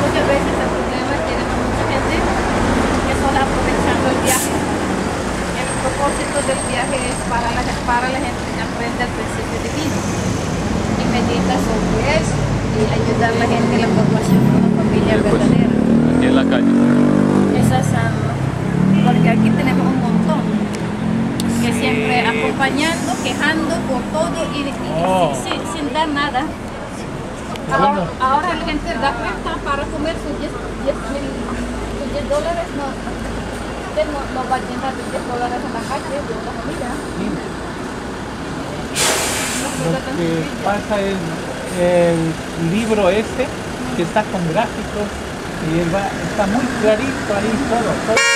muchas veces el problema es que tenemos mucha gente que solo aprovechando el viaje. El propósito del viaje es para la, para la gente que aprende el principio divino y medita sobre eso y ayudar a la gente en la formación de una familia Pues, verdadera. aquí en la calle. Esa es sano, porque aquí tenemos un montón que siempre acompañando, quejando por todo y, y- y Oh. sin, sin- sin dar nada. Ahora, ahora la gente da cuenta para comer sus 10, 10 mil, sus 10 dólares, no, usted no, no va a llenar de 10 dólares en la calle de una familia. No Lo que pasa es el libro este que está con gráficos y él va- está muy clarito ahí todo. todo.